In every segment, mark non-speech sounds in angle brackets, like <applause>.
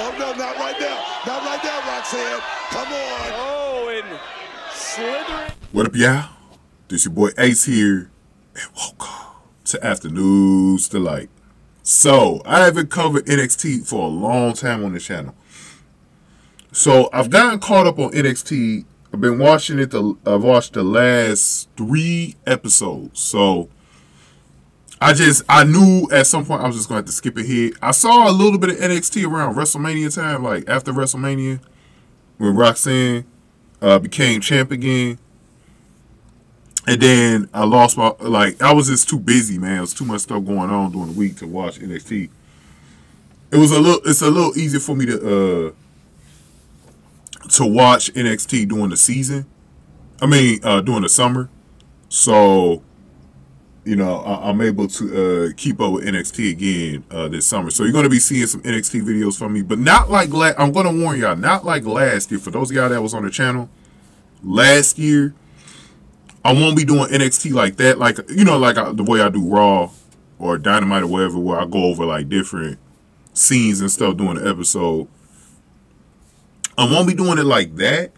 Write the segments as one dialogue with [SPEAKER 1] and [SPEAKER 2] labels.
[SPEAKER 1] Oh no, not right now. Not right now, Roxanne. Come on.
[SPEAKER 2] Oh, and slithering.
[SPEAKER 3] What up, y'all? This your boy Ace here, and welcome to After News Delight. So, I haven't covered NXT for a long time on the channel. So, I've gotten caught up on NXT. I've been watching it. The, I've watched the last three episodes. So, I just I knew at some point I was just going to have to skip ahead. I saw a little bit of NXT around WrestleMania time, like after WrestleMania, when Roxanne uh, became champ again. And then I lost my like I was just too busy, man. It was too much stuff going on during the week to watch NXT. It was a little it's a little easier for me to uh to watch NXT during the season. I mean, uh during the summer. So you know, I, am able to uh, keep up with NXT again uh, this summer. So you're going to be seeing some NXT videos from me, but not like la- I'm going to warn y'all, not like last year. For those of y'all that was on the channel last year, I won't be doing NXT like that. Like you know, like I, the way I do Raw or Dynamite or whatever, where I go over like different scenes and stuff during the episode. I won't be doing it like that.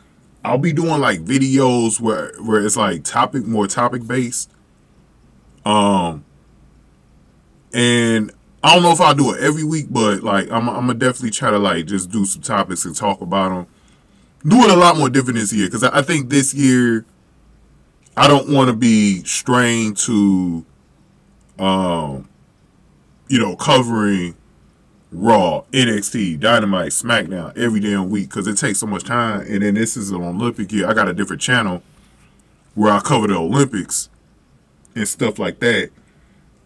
[SPEAKER 3] I'll be doing like videos where where it's like topic more topic based um, and I don't know if I'll do it every week, but like I'm, I'm gonna definitely try to like just do some topics and talk about them. Do it a lot more different this year because I, I think this year I don't want to be strained to, um, you know, covering Raw, NXT, Dynamite, SmackDown every damn week because it takes so much time. And then this is an Olympic year. I got a different channel where I cover the Olympics and stuff like that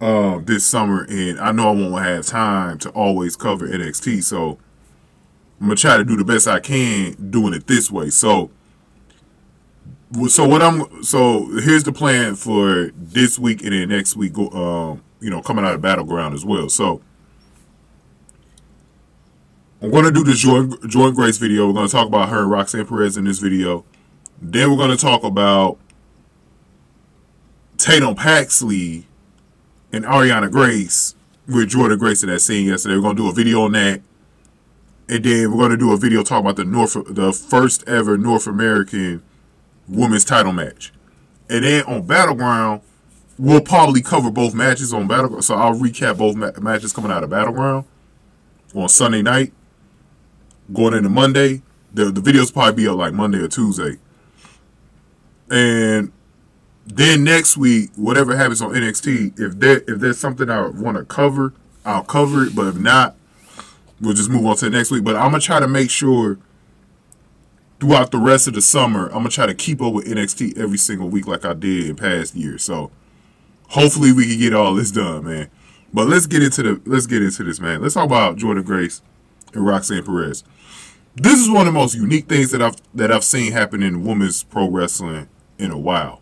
[SPEAKER 3] um, this summer, and I know I won't have time to always cover NXT, so I'm gonna try to do the best I can doing it this way. So, so what I'm so here's the plan for this week and then next week. Um, you know, coming out of Battleground as well. So. I'm going to do the Jordynne, Jordynne Grace video. We're going to talk about her and Roxanne Perez in this video. Then we're going to talk about Tatum Paxley and Arianna Grace with Jordynne Grace in that scene yesterday. We're gonna do a video on that. And then we're gonna do a video talking about the North the first ever North American women's title match. And then on Battleground, we'll probably cover both matches on Battleground. So I'll recap both ma matches coming out of Battleground on Sunday night. Going into Monday. The the videos probably be up like Monday or Tuesday. And then next week, whatever happens on NXT, if there if there's something I want to cover, I'll cover it. But if not, we'll just move on to the next week. But I'm gonna try to make sure throughout the rest of the summer, I'm gonna try to keep up with NXT every single week like I did in past years. So hopefully we can get all this done, man. But let's get into the let's get into this, man. Let's talk about Jordynne Grace and Roxanne Perez. This is one of the most unique things that I've that I've seen happen in women's pro wrestling in a while.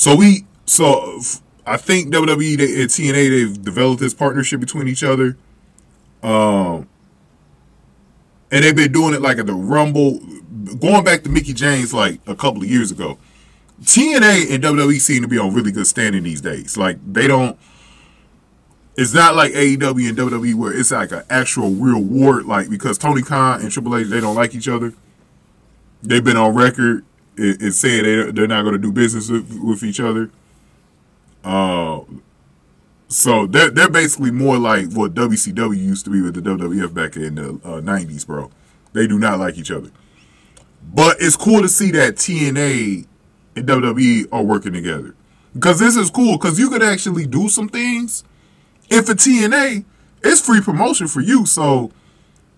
[SPEAKER 3] So we, so I think WWE and TNA they've developed this partnership between each other. Um, and they've been doing it like at the Rumble, going back to Mickie James like a couple of years ago. TNA and WWE seem to be on really good standing these days. Like they don't. It's not like AEW and WWE where it's like an actual real war. Like because Tony Khan and Triple H they don't like each other. They've been on record is saying they they're not going to do business with, with each other. Uh, so they're they're basically more like what WCW used to be with the WWF back in the uh, '90s, bro. They do not like each other. But it's cool to see that TNA and WWE are working together because this is cool because you could actually do some things. If for TNA, it's free promotion for you. So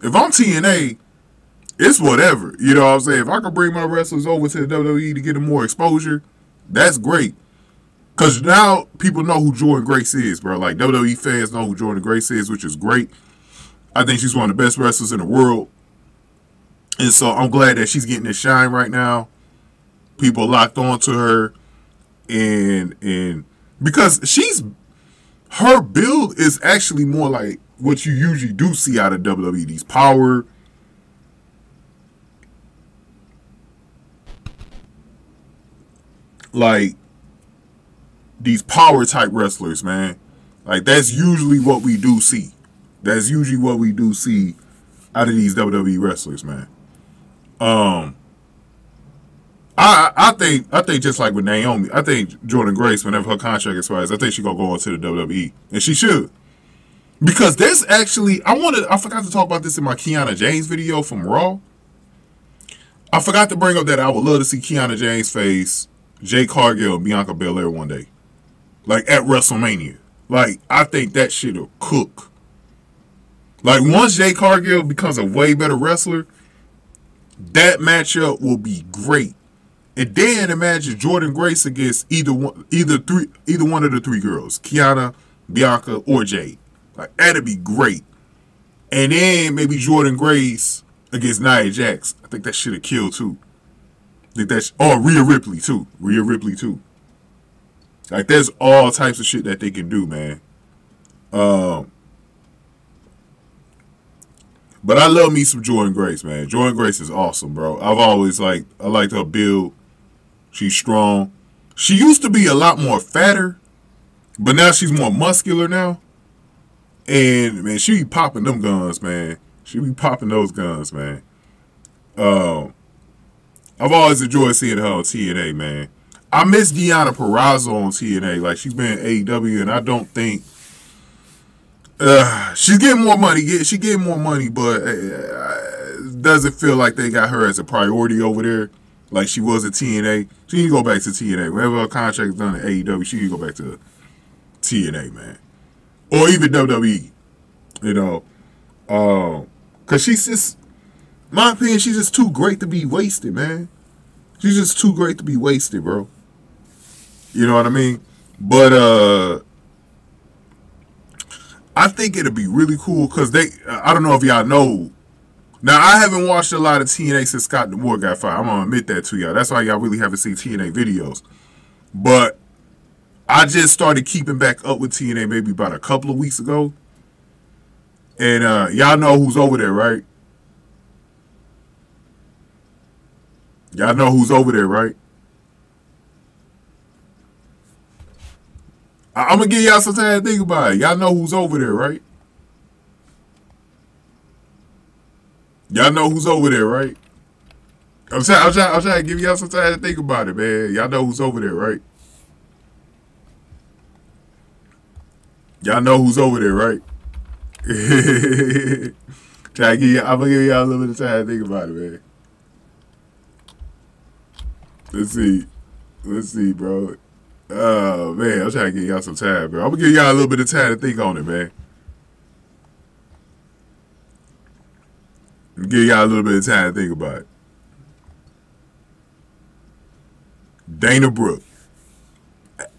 [SPEAKER 3] if I'm TNA, it's whatever. You know what I'm saying? If I could bring my wrestlers over to the WWE to get them more exposure, that's great. Cause now people know who Jordynne Grace is, bro. Like WWE fans know who Jordynne Grace is, which is great. I think she's one of the best wrestlers in the world. And so I'm glad that she's getting this shine right now. People locked on to her. And and because she's her build is actually more like what you usually do see out of WWE. These power like these power type wrestlers, man. Like that's usually what we do see That's usually what we do see out of these WWE wrestlers, man. Um, I I think I think just like with Naomi, I think Jordynne Grace, whenever her contract expires, I think she gonna go into the WWE, and she should. Because there's actually, I wanted, I forgot to talk about this in my Kiana James video from Raw. I forgot to bring up that I would love to see Kiana James face Jade Cargill and Bianca Belair one day. Like at WrestleMania. Like, I think that shit'll cook. Like, once Jade Cargill becomes a way better wrestler, that matchup will be great. And then imagine Jordynne Grace against either one, either three, either one of the three girls, Kiana, Bianca, or Jade. Like that'd be great. And then maybe Jordynne Grace against Nia Jax. I think that should have killed too. That's oh Rhea Ripley too. Rhea Ripley too. Like there's all types of shit that they can do, man. Um But I love me some Jordynne Grace, man. Jordynne Grace is awesome, bro. I've always like I liked her build. She's strong. She used to be a lot more fatter, but now she's more muscular now. And man, she be popping them guns, man. She be popping those guns, man. Um, I've always enjoyed seeing her on TNA, man. I miss Deanna Purrazzo on TNA. Like she's been AEW, and I don't think uh, she's getting more money. She getting more money, but uh, doesn't feel like they got her as a priority over there, like she was at TNA. She can go back to TNA. Whenever her contract is done at AEW, she can go back to TNA, man or even WWE. You know, um, cause she's just, my opinion, she's just too great to be wasted, man. She's just too great to be wasted, bro. You know what I mean? But uh, I think it'll be really cool because they, I don't know if y'all know. Now I haven't watched a lot of TNA since Scott D'Amore got fired. I'm gonna admit that to y'all. That's why y'all really haven't seen TNA videos. But I just started keeping back up with TNA maybe about a couple of weeks ago. And uh, y'all know who's over there, right? Y'all know who's over there, right? I- am gonna give y'all some time to think about it. Y'all know who's over there, right? Y'all know who's over there, right? I'm trying, I'm trying, I'm trying to give y'all some time to think about it, man. Y'all know who's over there, right? Y'all know who's over there, right? <laughs> Try to give you, I'm gonna give y'all a little bit of time to think about it, man. Let's see. Let's see, bro. Oh man, I'm trying to give y'all some time, bro. I'm gonna give y'all a little bit of time to think on it, man. Give y'all a little bit of time to think about it. Dana Brooke.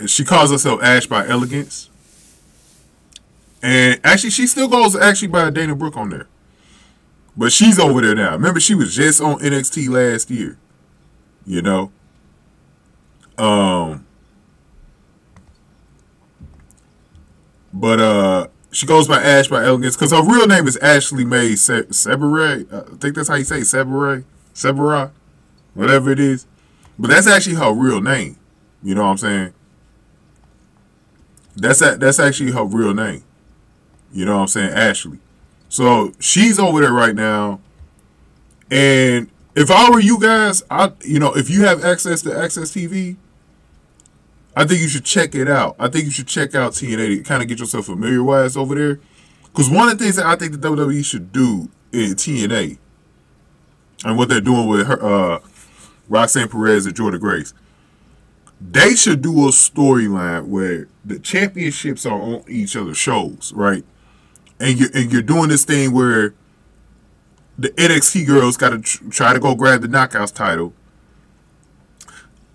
[SPEAKER 3] She calls herself Ash by Elegance. And actually, she still goes actually by Dana Brooke on there. But she's over there now. Remember, she was just on NXT last year. You know? Um. But uh, she goes by Ash by Elegance because her real name is Ashley May Se- Sebere. I think that's how you say Sebere, Sebera, whatever it is. But that's actually her real name. You know what I'm saying? That's a, that's actually her real name. You know what I'm saying? Ashley. So she's over there right now. And if I were you guys, I you know, if you have access to AXS TV, I think you should check it out. I think you should check out TNA to kind of get yourself familiar wise over there. Because one of the things that I think the WWE should do in TNA and what they're doing with her, uh, Roxanne Perez and Jordynne Grace, they should do a storyline where the championships are on each other's shows, right? and you're and you're doing this thing where the NXT girls got to tr- try to go grab the Knockouts title.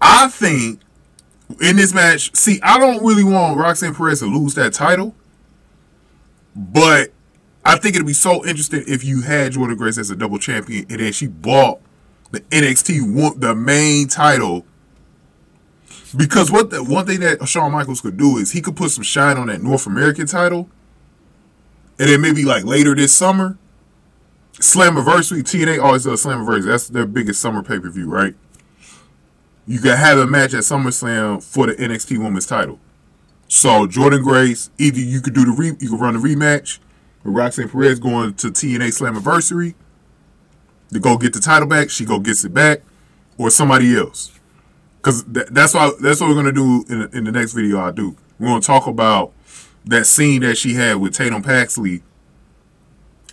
[SPEAKER 3] I think in this match, see, I don't really want Roxanne Perez to lose that title, but I think it'd be so interesting if you had Jordynne Grace as a double champion and then she bought the NXT the main title. Because what the one thing that Shawn Michaels could do is he could put some shine on that North American title and then maybe like later this summer, Slammiversary, TNA always does Slammiversary. That's their biggest summer pay per view, right? You can have a match at SummerSlam for the NXT Women's Title. So Jordynne Grace, either you could do the re, you could run the rematch, with Roxanne Perez going to TNA Slammiversary to go get the title back. She go gets it back, or somebody else. Cause th- that's why that's what we're gonna do in, in the next video. I do. We're gonna talk about that scene that she had with Tatum Paxley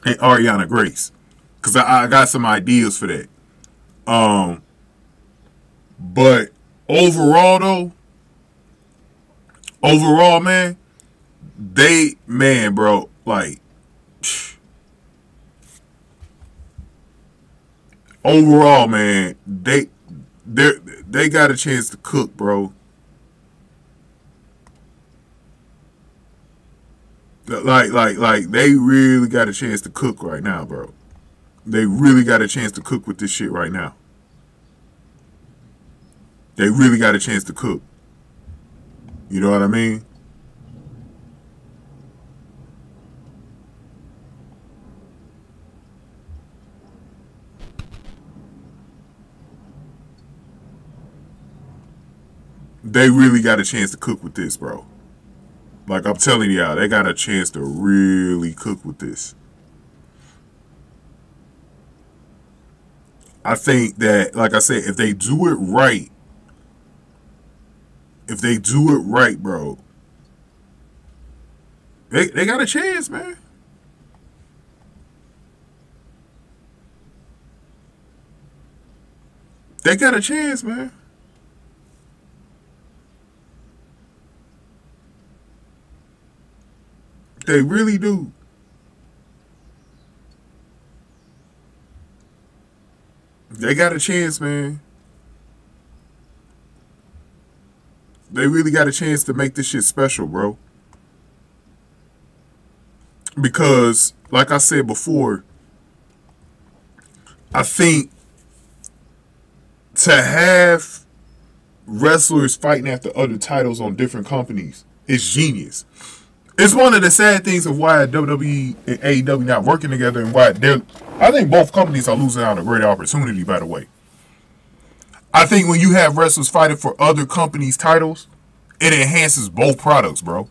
[SPEAKER 3] and Arianna Grace. Cause I, I got some ideas for that. Um, but overall though, overall man, they man, bro, like overall, man, they they they got a chance to cook, bro. Like like like they really got a chance to cook right now, bro. They really got a chance to cook with this shit right now. They really got a chance to cook. You know what I mean? they really got a chance to cook with this, bro. Like I'm telling y'all, they got a chance to really cook with this. I think that, like I said, if they do it right, if they do it right, bro, they they got a chance, man. They got a chance, man. They really do. They got a chance, man. They really got a chance to make this shit special, bro. Because, like I said before, I think to have wrestlers fighting after other titles on different companies is genius it's one of the sad things of why WWE and AEW not working together and why they're. I think both companies are losing out a great opportunity. By the way, I think when you have wrestlers fighting for other companies' titles, it enhances both products, bro.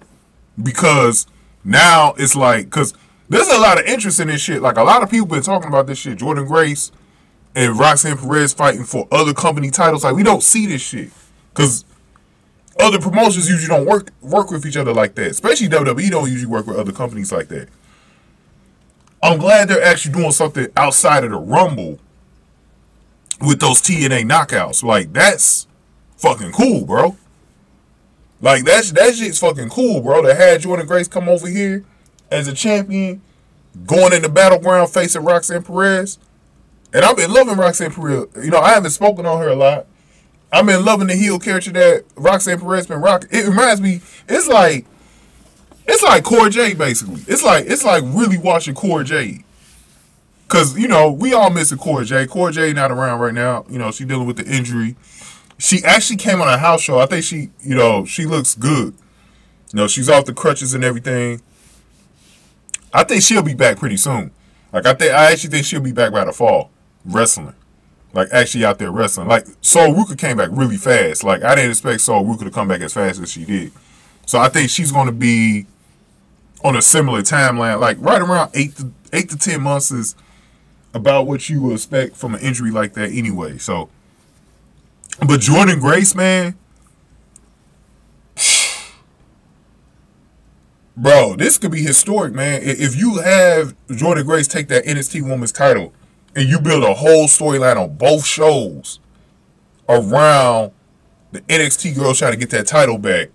[SPEAKER 3] Because now it's like, because there's a lot of interest in this shit. Like a lot of people been talking about this shit. Jordynne Grace and Roxanne Perez fighting for other company titles. Like we don't see this shit because other promotions usually don't work work with each other like that. Especially WWE don't usually work with other companies like that. I'm glad they're actually doing something outside of the Rumble with those TNA knockouts. Like that's fucking cool, bro. Like that's that shit's fucking cool, bro. To have Jordynne Grace come over here as a champion, going in the battleground facing Roxanne Perez. And I've been loving Roxanne Perez. You know, I haven't spoken on her a lot. I've been loving the heel character that Roxanne Perez been rocking. It reminds me, it's like, it's like Cora Jade basically. It's like it's like really watching Cora Jade. Cause you know we all missing Cora Jade. Cora Jade not around right now. You know she dealing with the injury. She actually came on a house show. I think she, you know, she looks good. You know, she's off the crutches and everything. I think she'll be back pretty soon. Like I think I actually think she'll be back by the fall wrestling like actually out there wrestling. Like Sol Ruca came back really fast. Like I didn't expect Sol Ruca to come back as fast as she did. So I think she's going to be on a similar timeline, like right around eight to eight to ten months is about what you would expect from an injury like that anyway. So, but Jordynne Grace, man, <sighs> bro, this could be historic, man. If you have Jordynne Grace take that NXT Women's title and you build a whole storyline on both shows around the NXT girls trying to get that title back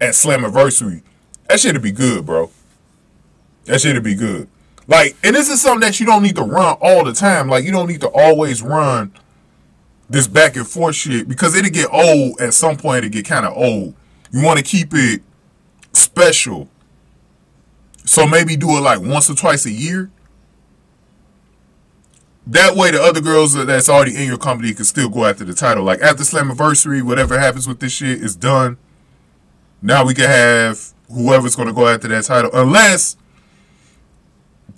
[SPEAKER 3] at Slammiversary, that shit'd be good, bro. That shit'd be good. Like, and this is something that you don't need to run all the time. Like, you don't need to always run this back and forth shit because it'll get old at some point. It'll get kind of old. You want to keep it special. So maybe do it like once or twice a year that way the other girls that's already in your company can still go after the title. Like after Slammiversary, whatever happens with this shit is done. Now we can have whoever's going to go after that title. Unless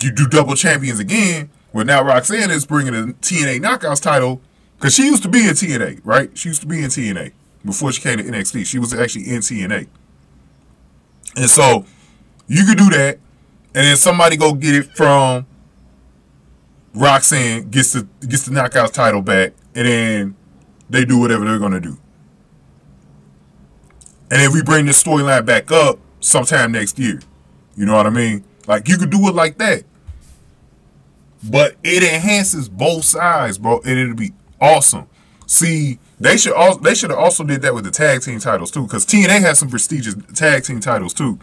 [SPEAKER 3] you do double champions again, where now Roxanne is bringing the TNA Knockouts title. Because she used to be in TNA, right? She used to be in TNA before she came to NXT. She was actually in TNA. And so you could do that. and then somebody go get it from Roxanne gets the gets the knockout title back, and then they do whatever they're gonna do. And then we bring this storyline back up sometime next year. You know what I mean? Like you could do it like that. But it enhances both sides, bro, and it'll be awesome. See, they should also they should have also did that with the tag team titles too, because TNA has some prestigious tag team titles too.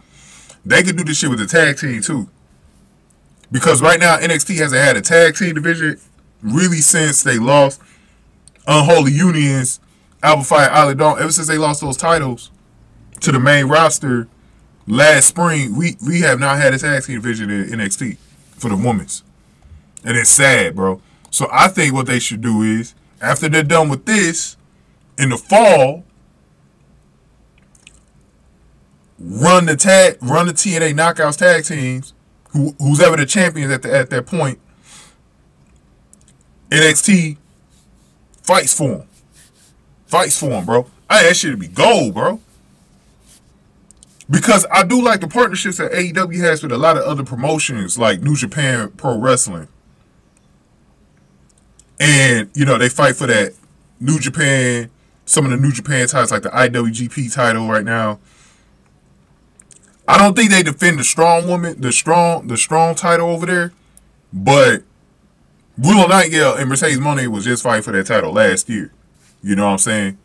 [SPEAKER 3] They could do this shit with the tag team too. Because right now NXT hasn't had a tag team division really since they lost Unholy Unions, Alba Fyre, Isla Dawn. Ever since they lost those titles to the main roster last spring, we we have not had a tag team division in NXT for the women's, and it's sad, bro. So I think what they should do is after they're done with this in the fall, run the tag, run the TNA Knockouts tag teams who, who's ever the champions at the, at that point, NXT fights for him. Fights for him, bro. Hey, that should be gold, bro. Because I do like the partnerships that AEW has with a lot of other promotions like New Japan Pro Wrestling. And, you know, they fight for that New Japan, some of the New Japan titles, like the IWGP title right now. I don't think they defend the strong woman, the strong, the strong title over there, but Willow Nightingale and Mercedes Moné was just fighting for that title last year. You know what I'm saying?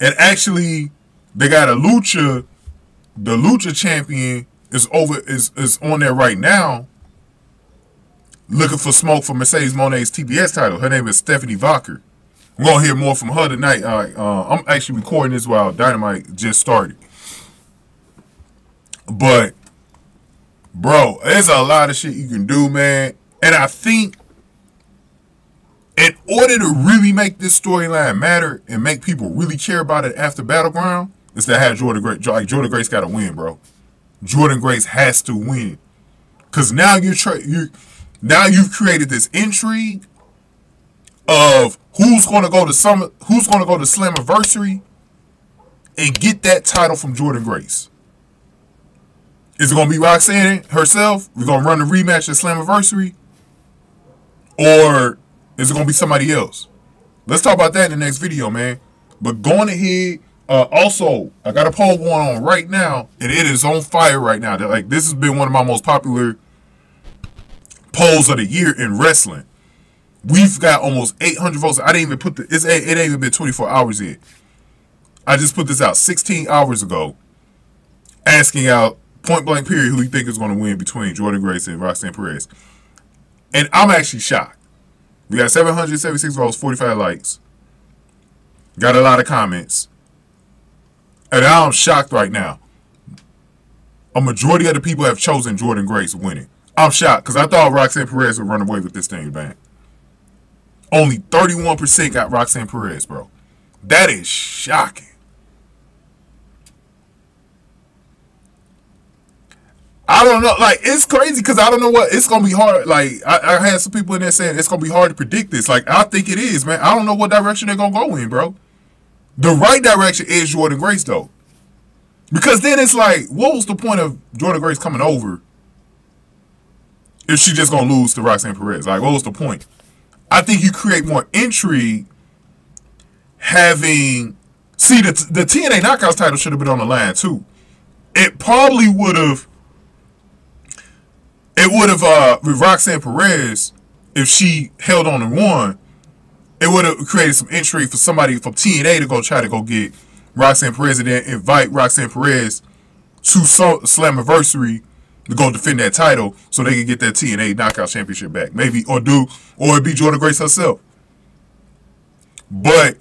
[SPEAKER 3] And actually, they got a lucha. The lucha champion is over is is on there right now. Looking for smoke for Mercedes Moné's TBS title. Her name is Stephanie Vaquer. We're gonna hear more from her tonight. Uh, uh, I'm actually recording this while Dynamite just started. But, bro, there's a lot of shit you can do, man. And I think in order to really make this storyline matter and make people really care about it after Battleground, is to have Jordynne Grace. Like Jordynne Grace got to win, bro. Jordynne Grace has to win, cause now you're you now you've created this intrigue of who's going to go to some who's going to go to Slammiversary and get that title from Jordynne Grace. Is it gonna be Roxanne herself? We're gonna run the rematch at Slammiversary? Or is it gonna be somebody else? Let's talk about that in the next video, man. But going ahead, uh, also, I got a poll going on right now, and it is on fire right now. Like this has been one of my most popular polls of the year in wrestling. We've got almost 800 votes. I didn't even put the. It's it ain't even been 24 hours yet. I just put this out 16 hours ago, asking out point blank period who you think is going to win between Jordynne Grace and Roxanne Perez. And I'm actually shocked. We got 776 votes, 45 likes. Got a lot of comments. And I'm shocked right now. A majority of the people have chosen Jordynne Grace winning. I'm shocked because I thought Roxanne Perez would run away with this thing, man. Only 31% got Roxanne Perez, bro. That is shocking. I don't know. Like it's crazy because I don't know what it's gonna be hard. Like I, I, had some people in there saying it's gonna be hard to predict this. Like I think it is, man. I don't know what direction they're gonna go in, bro. The right direction is Jordynne Grace though, because then it's like, what was the point of Jordynne Grace coming over if she just gonna lose to Roxanne Perez? Like, what was the point? I think you create more intrigue having. See, the the TNA Knockouts title should have been on the line too. It probably would have it would have uh with Roxanne Perez, if she held on and won, it would have created some intrigue for somebody from TNA to go try to go get Roxanne Perez and invite Roxanne Perez to Slammiversary to go defend that title so they can get that TNA Knockout Championship back. Maybe or do or it be Jordynne Grace herself. But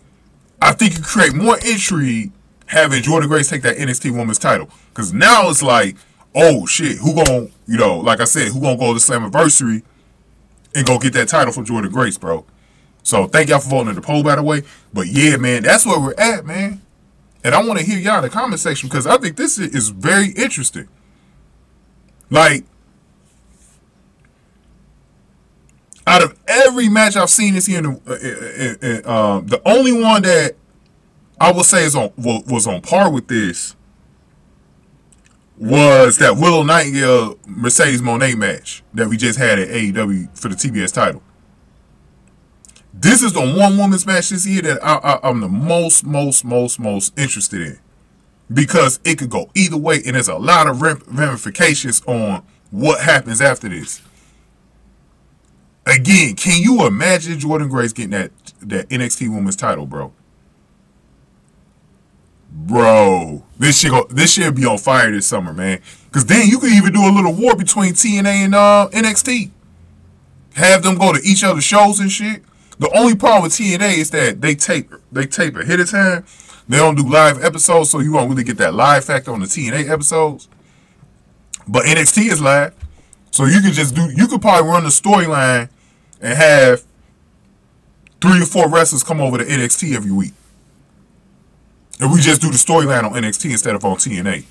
[SPEAKER 3] I think you create more intrigue having Jordynne Grace take that NXT Women's title because now it's like oh shit, who gonna, you know, like I said, who gonna go to Slammiversary and go get that title from Jordynne Grace, bro? So thank y'all for voting in the poll, by the way. But yeah, man, that's where we're at, man. And I want to hear y'all in the comment section because I think this is very interesting. Like, out of every match I've seen this year, uh, uh, uh, the only one that I would say is on was on par with this was that Willow Nightingale Mercedes Moné match that we just had at AEW for the TBS title. This is the one woman's match this year that I, am the most, most, most, most interested in because it could go either way, and there's a lot of ramifications on what happens after this. Again, can you imagine Jordynne Grace getting that that NXT Women's title, bro? Bro, this shit go, this shit be on fire this summer, man. Cause then you could even do a little war between TNA and uh, NXT. Have them go to each other's shows and shit. The only problem with TNA is that they tape they tape ahead of time. They don't do live episodes, so you won't really get that live factor on the TNA episodes. But NXT is live, so you could just do. You could probably run the storyline and have three or four wrestlers come over to NXT every week. And we just do the storyline on NXT instead of on TNA.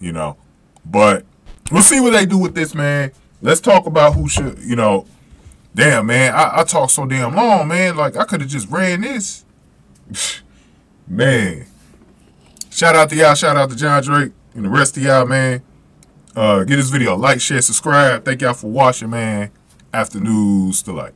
[SPEAKER 3] You know. But we'll see what they do with this, man. Let's talk about who should, you know. Damn, man. I, I talk so damn long, man. Like, I could have just ran this. <laughs> man. Shout out to y'all. Shout out to John Drake and the rest of y'all, man. Uh, give this video a like, share, subscribe. Thank y'all for watching, man. After news, the light.